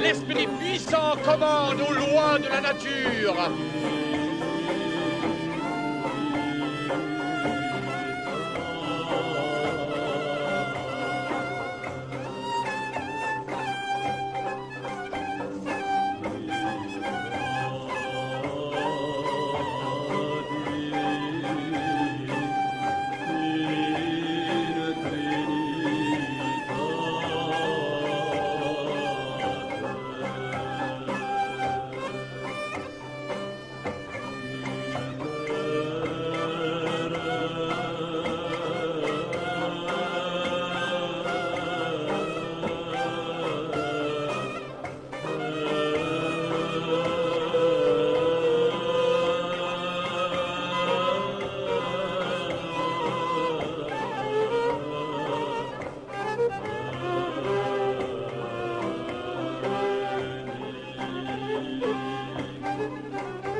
L'esprit puissant commande aux lois de la nature. Música